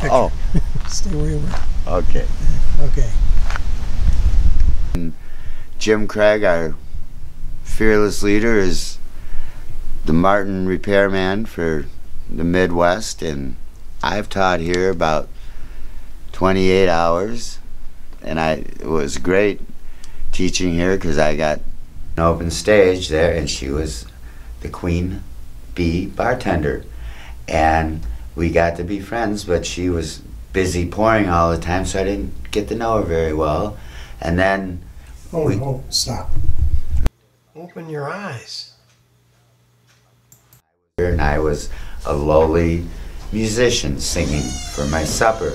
picture. Oh. Stay where you were. Okay. Okay. Jim Craig, our fearless leader, is the Martin repairman for the Midwest, and I've taught here about 28 hours, and I it was great teaching here because I got an open stage there, and she was the queen bee bartender, and we got to be friends, but she was busy pouring all the time, so I didn't get to know her very well, and then. Oh, We- oh, stop. Open your eyes. and I was a lowly musician singing for my supper.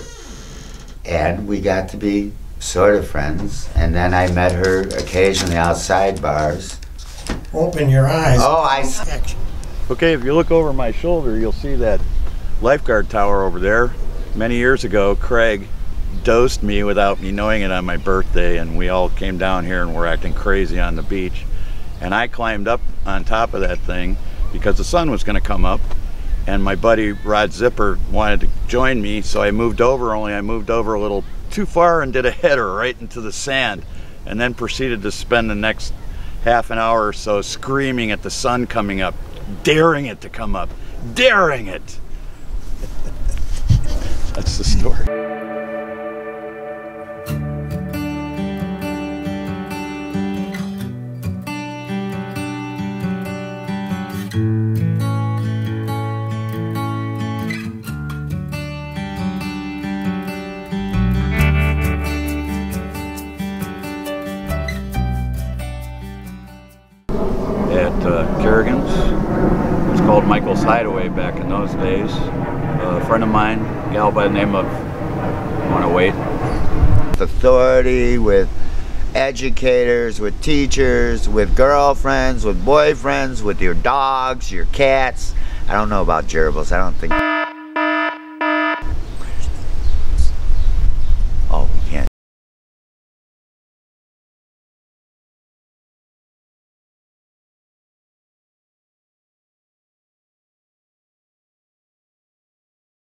And we got to be sort of friends. And then I met her occasionally outside bars. Open your eyes. Oh, I. Action. Okay, if you look over my shoulder, you'll see that lifeguard tower over there. Many years ago, Craig dosed me without me knowing it on my birthday, and we all came down here and were acting crazy on the beach. And I climbed up on top of that thing because the sun was going to come up, and my buddy Rod Zipper wanted to join me, so I moved over, only I moved over a little too far and did a header right into the sand, and then proceeded to spend the next half an hour or so screaming at the sun coming up, daring it to come up, daring it. That's the story. At uh, Kerrigan's, it was called Michael's Hideaway back in those days. A friend of mine, gal by the name of, want to wait, Authority with educators, with teachers, with girlfriends, with boyfriends, with your dogs, your cats. I don't know about gerbils. I don't think.